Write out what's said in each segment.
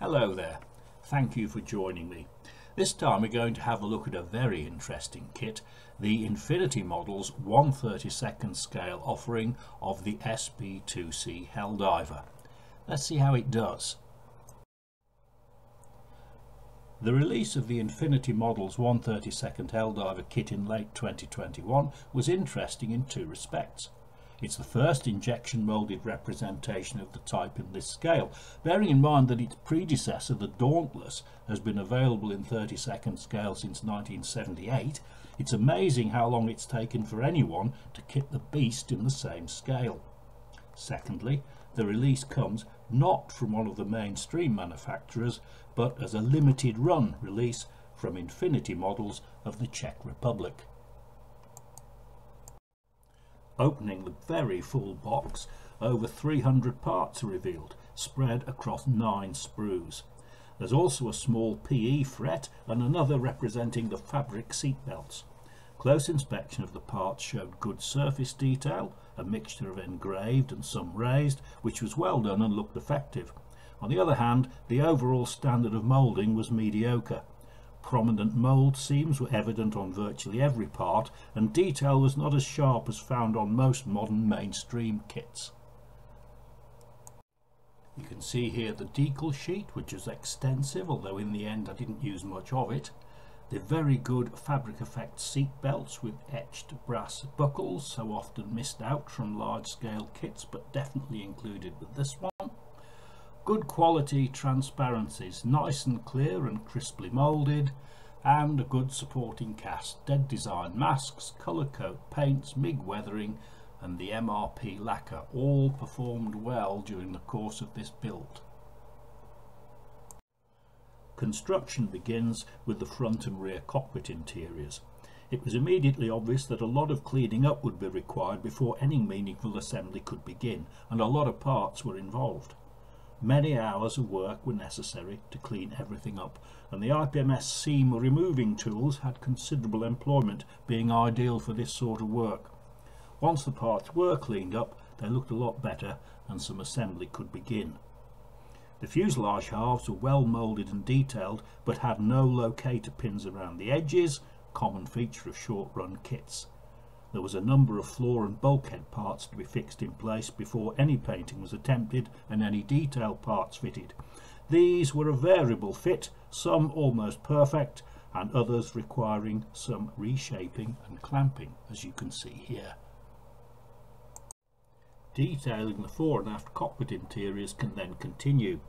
Hello there, thank you for joining me. This time we're going to have a look at a very interesting kit, the Infinity Models 132nd scale offering of the SB2C Helldiver. Let's see how it does. The release of the Infinity Models 132nd Helldiver kit in late 2021 was interesting in two respects. It's the first injection moulded representation of the type in this scale, bearing in mind that its predecessor, the Dauntless, has been available in 32nd scale since 1978. It's amazing how long it's taken for anyone to kit the beast in the same scale. Secondly, the release comes not from one of the mainstream manufacturers, but as a limited run release from Infinity models of the Czech Republic. Opening the very full box, over 300 parts are revealed, spread across nine sprues. There's also a small PE fret and another representing the fabric seat belts. Close inspection of the parts showed good surface detail, a mixture of engraved and some raised, which was well done and looked effective. On the other hand, the overall standard of moulding was mediocre. Prominent mould seams were evident on virtually every part and detail was not as sharp as found on most modern mainstream kits. You can see here the decal sheet which is extensive although in the end I didn't use much of it. The very good fabric effect seat belts with etched brass buckles so often missed out from large scale kits but definitely included with this one. Good quality transparencies, nice and clear and crisply moulded, and a good supporting cast. Dead design masks, colour coat paints, MIG weathering, and the MRP lacquer all performed well during the course of this build. Construction begins with the front and rear cockpit interiors. It was immediately obvious that a lot of cleaning up would be required before any meaningful assembly could begin, and a lot of parts were involved. Many hours of work were necessary to clean everything up, and the IPMS seam removing tools had considerable employment, being ideal for this sort of work. Once the parts were cleaned up, they looked a lot better and some assembly could begin. The fuselage halves were well moulded and detailed, but had no locator pins around the edges, common feature of short-run kits. There was a number of floor and bulkhead parts to be fixed in place before any painting was attempted and any detail parts fitted. These were a variable fit, some almost perfect and others requiring some reshaping and clamping as you can see here. Detailing the fore and aft cockpit interiors can then continue.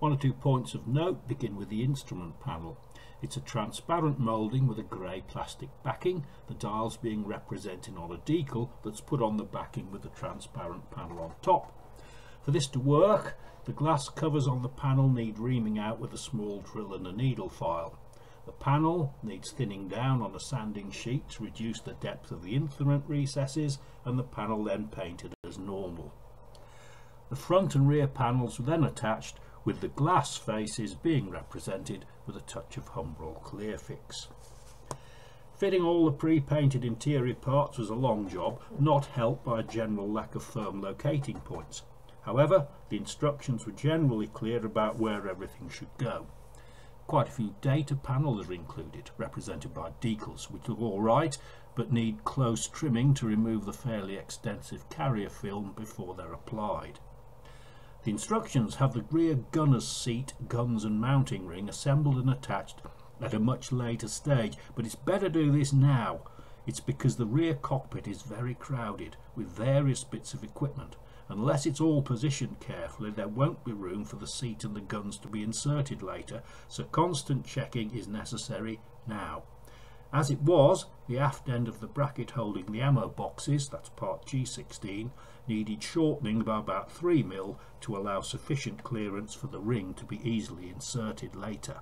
One or two points of note begin with the instrument panel. It's a transparent moulding with a grey plastic backing, the dials being represented on a decal that's put on the backing with the transparent panel on top. For this to work, the glass covers on the panel need reaming out with a small drill and a needle file. The panel needs thinning down on a sanding sheet to reduce the depth of the instrument recesses and the panel then painted as normal. The front and rear panels were then attached with the glass faces being represented with a touch of Humbrol Clearfix. Fitting all the pre-painted interior parts was a long job, not helped by a general lack of firm locating points. However, the instructions were generally clear about where everything should go. Quite a few data panels are included, represented by decals, which look alright, but need close trimming to remove the fairly extensive carrier film before they're applied. The instructions have the rear gunner's seat, guns and mounting ring assembled and attached at a much later stage, but it's better do this now. It's because the rear cockpit is very crowded with various bits of equipment. Unless it's all positioned carefully, there won't be room for the seat and the guns to be inserted later, so constant checking is necessary now. As it was, the aft end of the bracket holding the ammo boxes, that's part G16, needed shortening by about 3mm to allow sufficient clearance for the ring to be easily inserted later.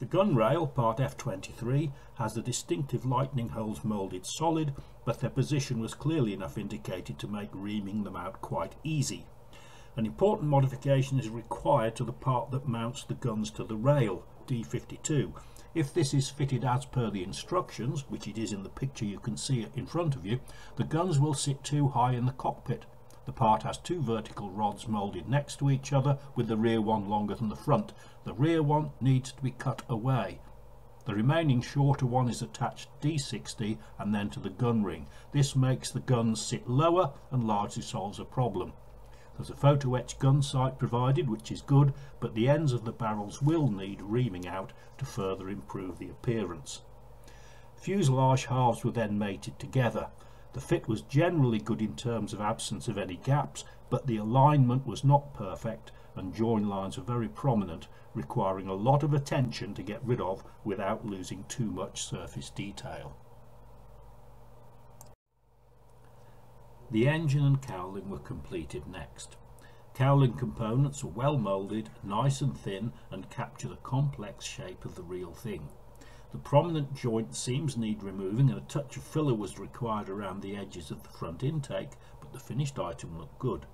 The gun rail, part F23, has the distinctive lightening holes moulded solid, but their position was clearly enough indicated to make reaming them out quite easy. An important modification is required to the part that mounts the guns to the rail, D52, if this is fitted as per the instructions, which it is in the picture you can see in front of you, the guns will sit too high in the cockpit. The part has two vertical rods moulded next to each other with the rear one longer than the front. The rear one needs to be cut away. The remaining shorter one is attached D60 and then to the gun ring. This makes the guns sit lower and largely solves a problem. There's a photo etch gun sight provided which is good but the ends of the barrels will need reaming out to further improve the appearance. Fuselage halves were then mated together. The fit was generally good in terms of absence of any gaps but the alignment was not perfect and join lines were very prominent requiring a lot of attention to get rid of without losing too much surface detail. The engine and cowling were completed next. Cowling components are well moulded, nice and thin and capture the complex shape of the real thing. The prominent joint seams need removing and a touch of filler was required around the edges of the front intake but the finished item looked good.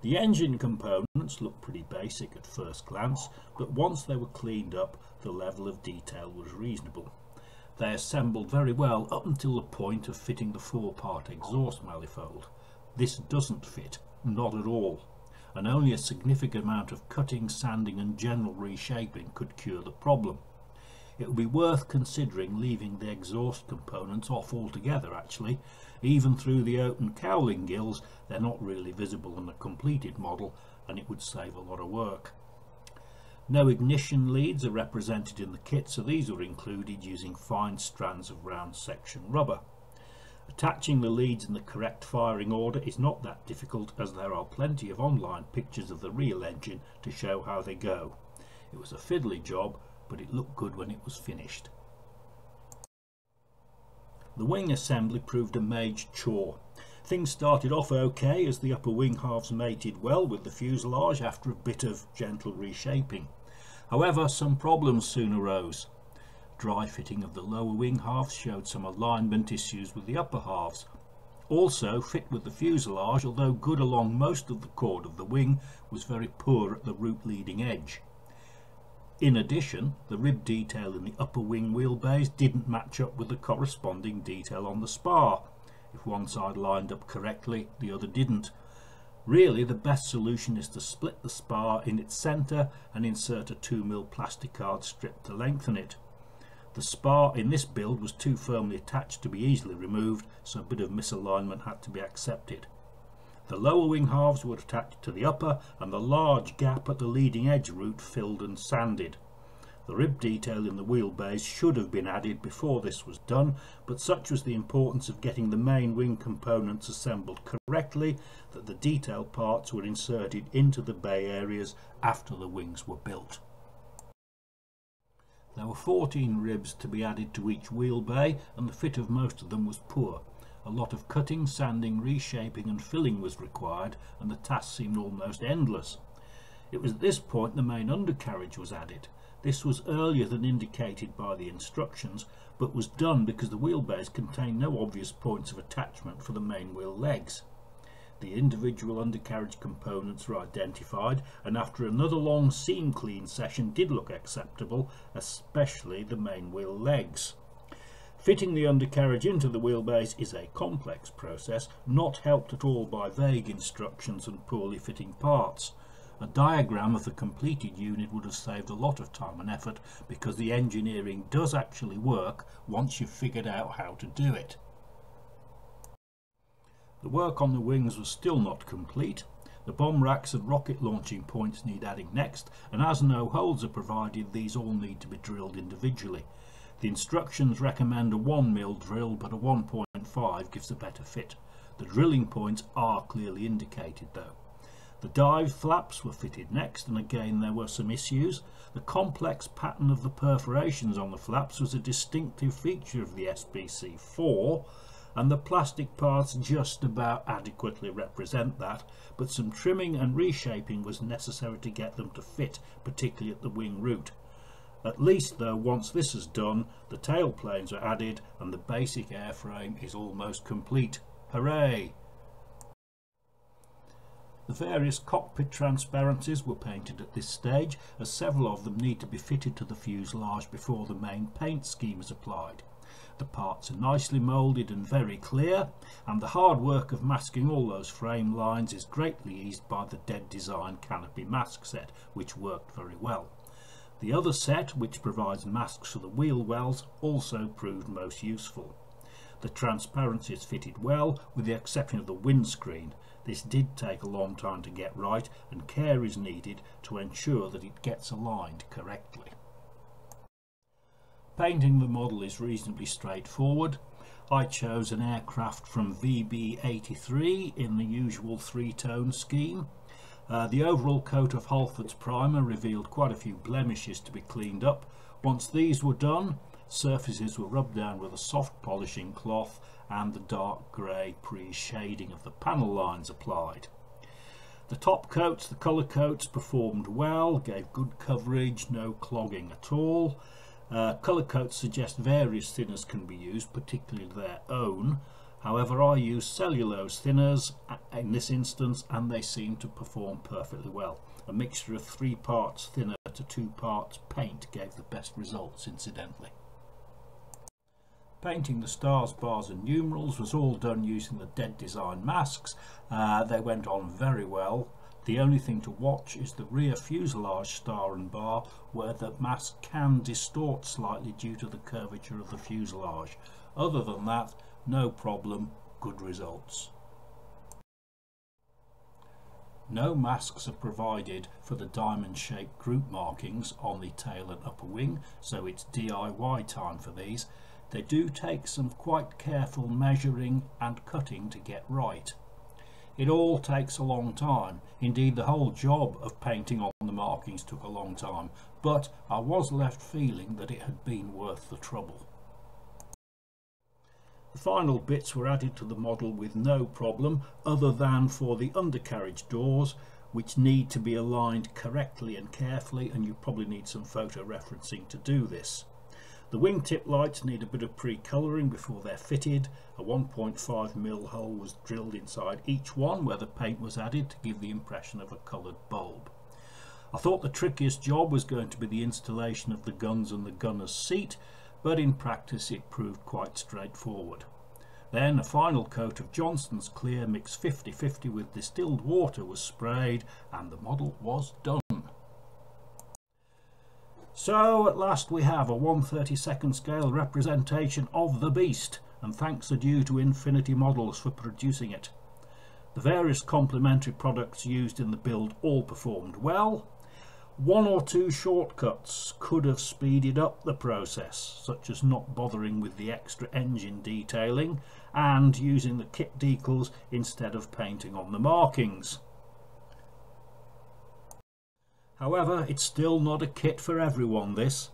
The engine components looked pretty basic at first glance, but once they were cleaned up, the level of detail was reasonable. They assembled very well up until the point of fitting the four-part exhaust manifold. This doesn't fit, not at all, and only a significant amount of cutting, sanding and general reshaping could cure the problem. It would be worth considering leaving the exhaust components off altogether actually. Even through the open cowling gills they're not really visible on the completed model and it would save a lot of work. No ignition leads are represented in the kit so these were included using fine strands of round section rubber. Attaching the leads in the correct firing order is not that difficult as there are plenty of online pictures of the real engine to show how they go. It was a fiddly job but it looked good when it was finished. The wing assembly proved a major chore. Things started off okay as the upper wing halves mated well with the fuselage after a bit of gentle reshaping. However, some problems soon arose. Dry fitting of the lower wing halves showed some alignment issues with the upper halves. Also, fit with the fuselage, although good along most of the chord of the wing, was very poor at the root leading edge. In addition, the rib detail in the upper wing wheel bays didn't match up with the corresponding detail on the spar. If one side lined up correctly, the other didn't. Really, the best solution is to split the spar in its centre and insert a 2mm plasticard strip to lengthen it. The spar in this build was too firmly attached to be easily removed, so a bit of misalignment had to be accepted. The lower wing halves were attached to the upper and the large gap at the leading edge root filled and sanded. The rib detail in the wheel bays should have been added before this was done, but such was the importance of getting the main wing components assembled correctly that the detail parts were inserted into the bay areas after the wings were built. There were 14 ribs to be added to each wheel bay and the fit of most of them was poor. A lot of cutting, sanding, reshaping and filling was required and the task seemed almost endless. It was at this point the main undercarriage was added. This was earlier than indicated by the instructions but was done because the wheel bays contained no obvious points of attachment for the main wheel legs. The individual undercarriage components were identified and after another long seam clean session did look acceptable, especially the main wheel legs. Fitting the undercarriage into the wheel bays is a complex process, not helped at all by vague instructions and poorly fitting parts. A diagram of the completed unit would have saved a lot of time and effort because the engineering does actually work once you've figured out how to do it. The work on the wings was still not complete. The bomb racks and rocket launching points need adding next and as no holes are provided these all need to be drilled individually. The instructions recommend a 1mm drill but a 1.5 gives a better fit. The drilling points are clearly indicated though. The dive flaps were fitted next and again there were some issues. The complex pattern of the perforations on the flaps was a distinctive feature of the SBC-4 and the plastic parts just about adequately represent that but some trimming and reshaping was necessary to get them to fit particularly at the wing root. At least though once this is done the tail planes are added and the basic airframe is almost complete. Hooray! The various cockpit transparencies were painted at this stage as several of them need to be fitted to the fuselage before the main paint scheme is applied. The parts are nicely moulded and very clear and the hard work of masking all those frame lines is greatly eased by the Dead Design canopy mask set which worked very well. The other set, which provides masks for the wheel wells, also proved most useful. The transparency is fitted well, with the exception of the windscreen. This did take a long time to get right, and care is needed to ensure that it gets aligned correctly. Painting the model is reasonably straightforward. I chose an aircraft from VB83 in the usual three-tone scheme. Uh, the overall coat of Halford's primer revealed quite a few blemishes to be cleaned up. Once these were done, surfaces were rubbed down with a soft polishing cloth and the dark grey pre-shading of the panel lines applied. The top coats, the colour coats, performed well, gave good coverage, no clogging at all. Uh, colour coats suggest various thinners can be used, particularly their own, However, I use cellulose thinners in this instance and they seem to perform perfectly well. A mixture of three parts thinner to two parts paint gave the best results incidentally. Painting the stars, bars and numerals was all done using the Dead Design masks. Uh, they went on very well. The only thing to watch is the rear fuselage star and bar where the mask can distort slightly due to the curvature of the fuselage. Other than that, no problem, good results. No masks are provided for the diamond shaped group markings on the tail and upper wing, so it's DIY time for these. They do take some quite careful measuring and cutting to get right. It all takes a long time. Indeed, the whole job of painting on the markings took a long time, but I was left feeling that it had been worth the trouble. The final bits were added to the model with no problem other than for the undercarriage doors which need to be aligned correctly and carefully and you probably need some photo referencing to do this. The wingtip lights need a bit of pre-colouring before they're fitted. A 1.5mm hole was drilled inside each one where the paint was added to give the impression of a coloured bulb. I thought the trickiest job was going to be the installation of the guns and the gunner's seat but in practice it proved quite straightforward. Then a final coat of Johnson's Klear mix 50-50 with distilled water was sprayed and the model was done. So at last we have a 132nd scale representation of the beast and thanks are due to Infinity Models for producing it. The various complementary products used in the build all performed well one or two shortcuts could have speeded up the process, such as not bothering with the extra engine detailing and using the kit decals instead of painting on the markings. However, it's still not a kit for everyone this.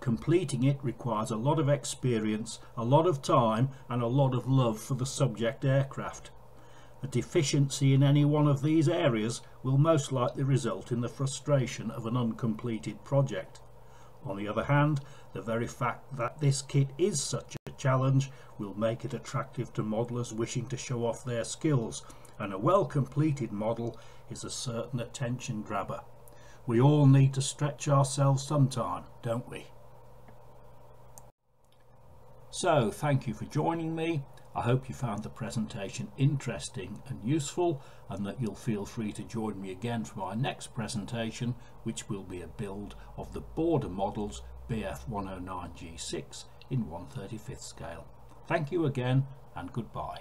Completing it requires a lot of experience, a lot of time and a lot of love for the subject aircraft. A deficiency in any one of these areas will most likely result in the frustration of an uncompleted project. On the other hand, the very fact that this kit is such a challenge will make it attractive to modelers wishing to show off their skills, and a well completed model is a certain attention grabber. We all need to stretch ourselves sometime, don't we? So, thank you for joining me. I hope you found the presentation interesting and useful and that you'll feel free to join me again for my next presentation which will be a build of the border models BF 109G6 in 135th scale. Thank you again and goodbye.